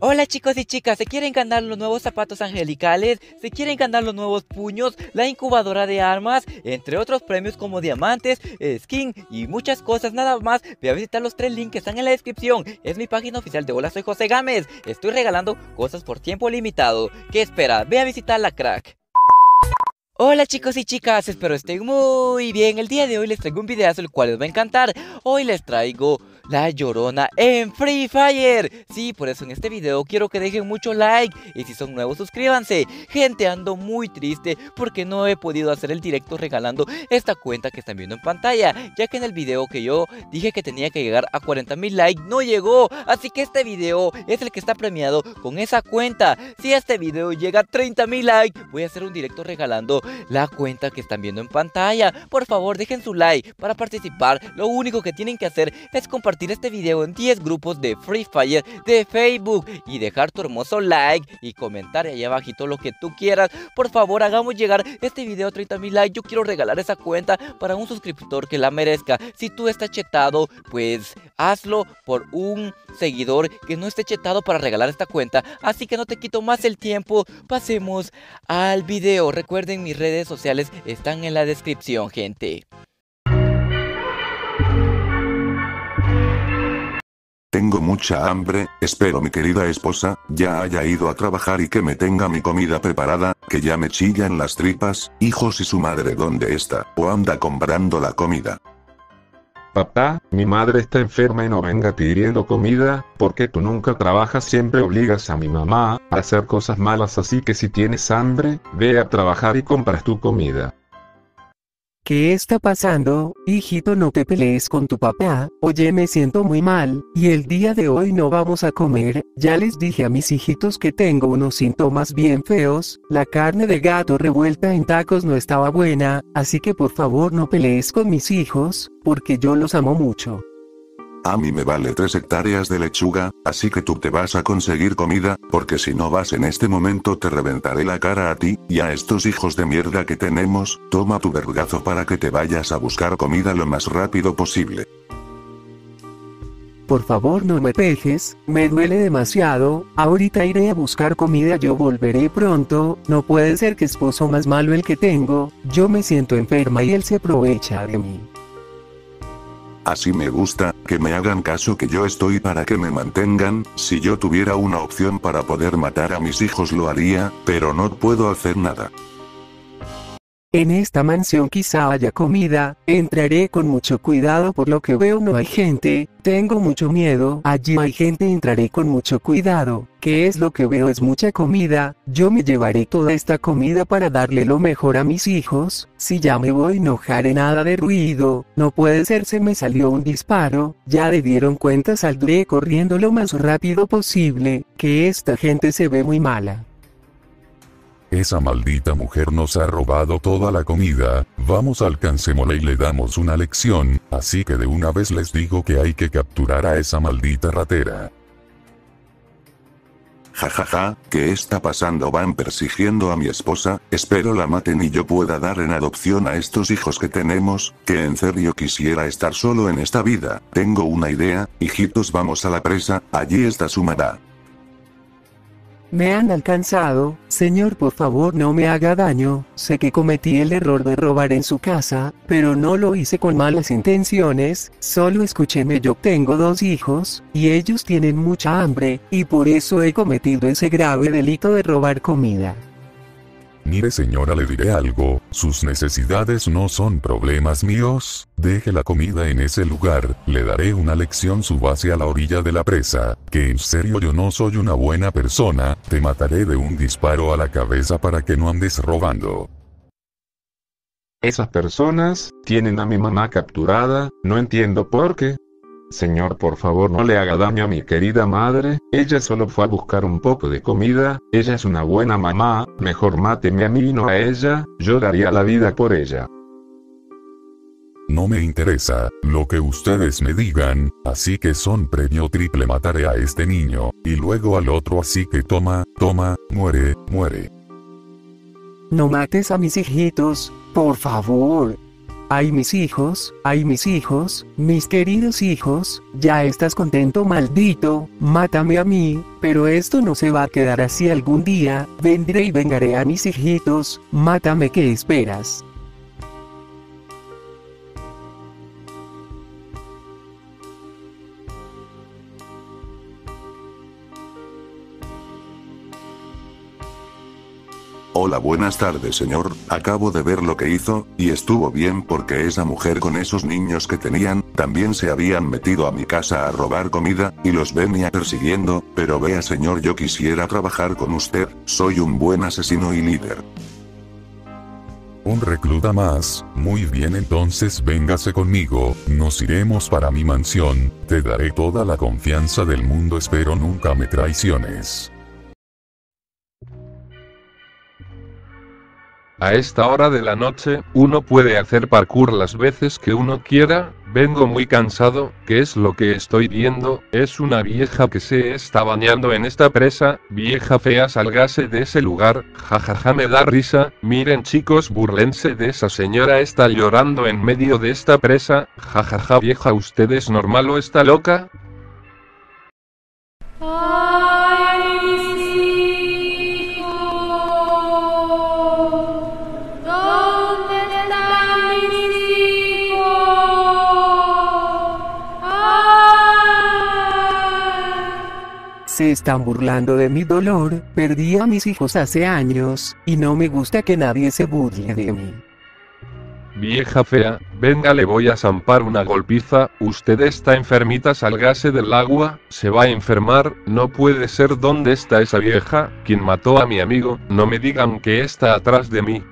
Hola chicos y chicas, ¿se quieren ganar los nuevos zapatos angelicales? ¿Se quieren ganar los nuevos puños? La incubadora de armas, entre otros premios como diamantes, skin y muchas cosas nada más. Ve a visitar los tres links que están en la descripción. Es mi página oficial de Hola soy José Gámez. Estoy regalando cosas por tiempo limitado. ¿Qué espera? Ve a visitarla crack. Hola chicos y chicas, espero estén muy bien. El día de hoy les traigo un videazo el cual les va a encantar. Hoy les traigo la Llorona en Free Fire. Sí, por eso en este video quiero que dejen mucho like y si son nuevos suscríbanse. Gente, ando muy triste porque no he podido hacer el directo regalando esta cuenta que están viendo en pantalla, ya que en el video que yo dije que tenía que llegar a 40 mil likes no llegó, así que este video es el que está premiado con esa cuenta. Si este video llega a 30 mil likes, voy a hacer un directo regalando la cuenta que están viendo en pantalla. Por favor, dejen su like para participar. Lo único que tienen que hacer es compartir este video en 10 grupos de Free Fire de Facebook y dejar tu hermoso like y comentar ahí abajito lo que tú quieras. Por favor, hagamos llegar este video a 30 mil likes. Yo quiero regalar esa cuenta para un suscriptor que la merezca. Si tú estás chetado, pues hazlo por un seguidor que no esté chetado para regalar esta cuenta. Así que no te quito más el tiempo. Pasemos al video. Recuerden, mis redes sociales están en la descripción, gente. Tengo mucha hambre, espero mi querida esposa, ya haya ido a trabajar y que me tenga mi comida preparada, que ya me chillan las tripas, hijos y su madre dónde está, o anda comprando la comida. Papá, mi madre está enferma y no venga pidiendo comida, porque tú nunca trabajas siempre obligas a mi mamá a hacer cosas malas así que si tienes hambre, ve a trabajar y compras tu comida. ¿Qué está pasando? Hijito, no te pelees con tu papá. Oye, me siento muy mal, y el día de hoy no vamos a comer. Ya les dije a mis hijitos que tengo unos síntomas bien feos. La carne de gato revuelta en tacos no estaba buena, así que por favor no pelees con mis hijos, porque yo los amo mucho. A mí me vale 3 hectáreas de lechuga, así que tú te vas a conseguir comida, porque si no vas en este momento te reventaré la cara a ti, y a estos hijos de mierda que tenemos, toma tu vergazo para que te vayas a buscar comida lo más rápido posible. Por favor no me pejes, me duele demasiado, ahorita iré a buscar comida yo volveré pronto, no puede ser que esposo más malo el que tengo, yo me siento enferma y él se aprovecha de mí. Así me gusta, que me hagan caso que yo estoy para que me mantengan, si yo tuviera una opción para poder matar a mis hijos lo haría, pero no puedo hacer nada. En esta mansión quizá haya comida, entraré con mucho cuidado por lo que veo no hay gente, tengo mucho miedo, allí hay gente entraré con mucho cuidado, que es lo que veo es mucha comida, yo me llevaré toda esta comida para darle lo mejor a mis hijos, si ya me voy no haré nada de ruido, no puede ser se me salió un disparo, ya le dieron cuenta saldré corriendo lo más rápido posible, que esta gente se ve muy mala. Esa maldita mujer nos ha robado toda la comida, vamos alcancémosla y le damos una lección, así que de una vez les digo que hay que capturar a esa maldita ratera. Jajaja, ja, ja, ¿qué está pasando? Van persiguiendo a mi esposa, espero la maten y yo pueda dar en adopción a estos hijos que tenemos, que en serio quisiera estar solo en esta vida. Tengo una idea, hijitos vamos a la presa, allí está su mamá. Me han alcanzado, señor por favor no me haga daño, sé que cometí el error de robar en su casa, pero no lo hice con malas intenciones, solo escúcheme yo tengo dos hijos, y ellos tienen mucha hambre, y por eso he cometido ese grave delito de robar comida. Mire señora le diré algo, sus necesidades no son problemas míos, deje la comida en ese lugar, le daré una lección. Base a la orilla de la presa, que en serio yo no soy una buena persona, te mataré de un disparo a la cabeza para que no andes robando. Esas personas, tienen a mi mamá capturada, no entiendo por qué, Señor, por favor no le haga daño a mi querida madre, ella solo fue a buscar un poco de comida, ella es una buena mamá, mejor máteme a mí y no a ella, yo daría la vida por ella. No me interesa, lo que ustedes me digan, así que son premio triple mataré a este niño, y luego al otro así que toma, toma, muere, muere. No mates a mis hijitos, por favor. Ay mis hijos, ay mis hijos, mis queridos hijos, ya estás contento maldito, mátame a mí, pero esto no se va a quedar así algún día, vendré y vengaré a mis hijitos, mátame que esperas. Hola buenas tardes señor, acabo de ver lo que hizo, y estuvo bien porque esa mujer con esos niños que tenían, también se habían metido a mi casa a robar comida, y los venía persiguiendo, pero vea señor yo quisiera trabajar con usted, soy un buen asesino y líder. Un recluta más, muy bien entonces véngase conmigo, nos iremos para mi mansión, te daré toda la confianza del mundo espero nunca me traiciones. A esta hora de la noche, uno puede hacer parkour las veces que uno quiera, vengo muy cansado, ¿qué es lo que estoy viendo? Es una vieja que se está bañando en esta presa, vieja fea salgase de ese lugar, jajaja me da risa, miren chicos burlense de esa señora está llorando en medio de esta presa, jajaja vieja usted es normal o está loca? Se están burlando de mi dolor, perdí a mis hijos hace años, y no me gusta que nadie se burle de mí. Vieja fea, venga le voy a zampar una golpiza, usted está enfermita salgase del agua, se va a enfermar, no puede ser dónde está esa vieja, quien mató a mi amigo, no me digan que está atrás de mí.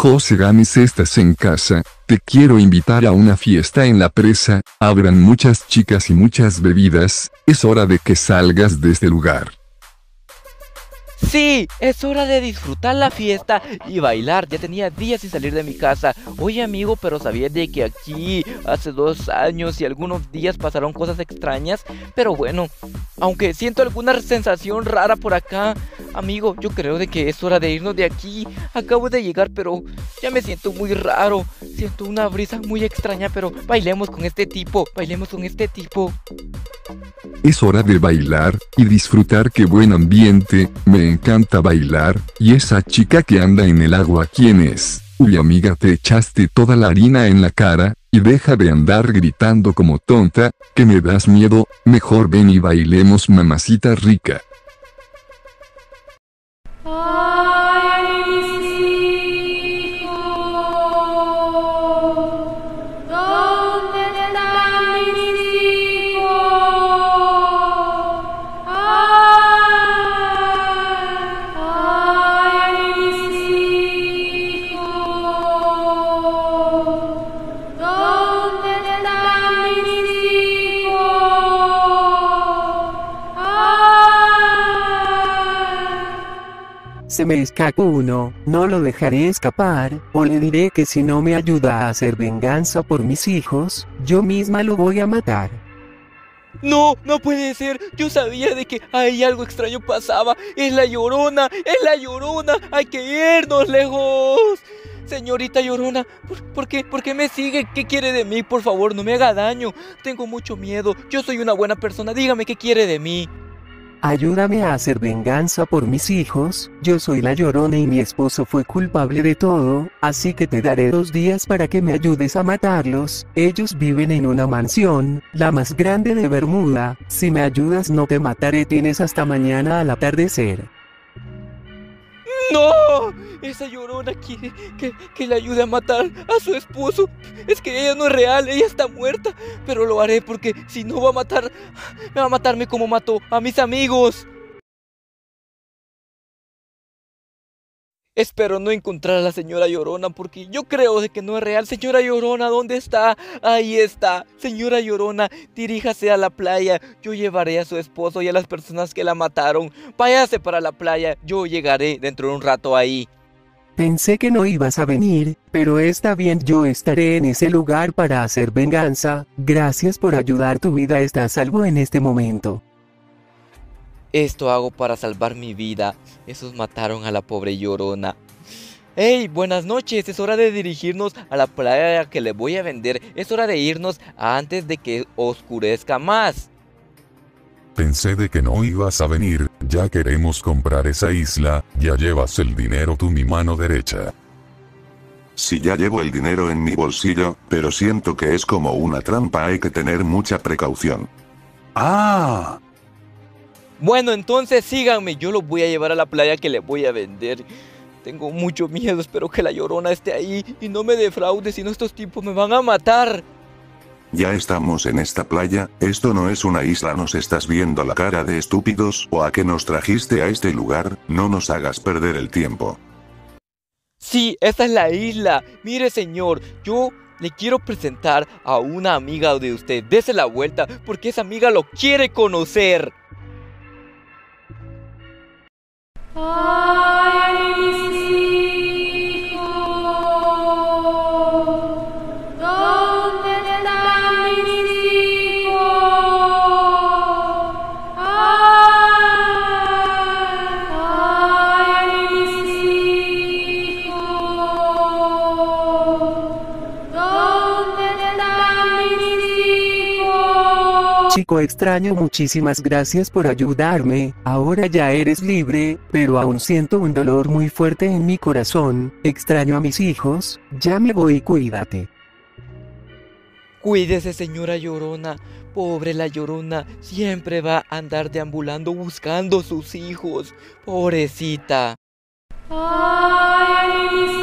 José Gámez estás en casa, te quiero invitar a una fiesta en la presa, habrán muchas chicas y muchas bebidas, es hora de que salgas de este lugar. Sí, es hora de disfrutar la fiesta y bailar. Ya tenía días sin salir de mi casa. Oye amigo, pero sabías de que aquí hace dos años y algunos días pasaron cosas extrañas. Pero bueno, aunque siento alguna sensación rara por acá, amigo, yo creo de que es hora de irnos de aquí. Acabo de llegar, pero ya me siento muy raro. Siento una brisa muy extraña, pero bailemos con este tipo, bailemos con este tipo. Es hora de bailar, y disfrutar qué buen ambiente, me encanta bailar, y esa chica que anda en el agua ¿quién es? Uy amiga te echaste toda la harina en la cara, y deja de andar gritando como tonta, que me das miedo, mejor ven y bailemos mamacita rica. Me escapó uno, no lo dejaré escapar, o le diré que si no me ayuda a hacer venganza por mis hijos, yo misma lo voy a matar. No, no puede ser. Yo sabía de que ahí algo extraño pasaba. Es la llorona, es la llorona. Hay que irnos lejos. Señorita llorona, ¿por, por qué, ¿por qué me sigue? ¿Qué quiere de mí? Por favor, no me haga daño. Tengo mucho miedo. Yo soy una buena persona. Dígame qué quiere de mí. Ayúdame a hacer venganza por mis hijos, yo soy la llorona y mi esposo fue culpable de todo, así que te daré dos días para que me ayudes a matarlos, ellos viven en una mansión, la más grande de Bermuda, si me ayudas no te mataré, tienes hasta mañana al atardecer. ¡No! Esa llorona quiere que, le ayude a matar a su esposo. Es que ella no es real, ella está muerta. Pero lo haré porque si no va a matar, me va a matarme como mató a mis amigos. Espero no encontrar a la señora Llorona porque yo creo de que no es real. Señora Llorona, ¿dónde está? Ahí está. Señora Llorona, diríjase a la playa. Yo llevaré a su esposo y a las personas que la mataron. Váyase para la playa. Yo llegaré dentro de un rato ahí. Pensé que no ibas a venir, pero está bien, yo estaré en ese lugar para hacer venganza. Gracias por ayudar, tu vida está a salvo en este momento. Esto hago para salvar mi vida. Esos mataron a la pobre llorona. ¡Hey! Buenas noches. Es hora de dirigirnos a la playa que le voy a vender. Es hora de irnos antes de que oscurezca más. Pensé de que no ibas a venir, ya queremos comprar esa isla, ya llevas el dinero tú mi mano derecha. Si ya llevo el dinero en mi bolsillo, pero siento que es como una trampa, hay que tener mucha precaución. ¡Ah! Bueno, entonces síganme. Yo los voy a llevar a la playa que le voy a vender. Tengo mucho miedo. Espero que la llorona esté ahí y no me defraude, si no estos tipos me van a matar. Ya estamos en esta playa, esto no es una isla, nos estás viendo la cara de estúpidos, o a qué nos trajiste a este lugar, no nos hagas perder el tiempo. Sí, esta es la isla. Mire, señor, yo le quiero presentar a una amiga de usted. Dese la vuelta porque esa amiga lo quiere conocer. Chico extraño, muchísimas gracias por ayudarme. Ahora ya eres libre, pero aún siento un dolor muy fuerte en mi corazón. Extraño a mis hijos. Ya me voy, cuídate. Cuídese, señora Llorona. Pobre la Llorona, siempre va a andar deambulando buscando sus hijos. Pobrecita. Ay, mis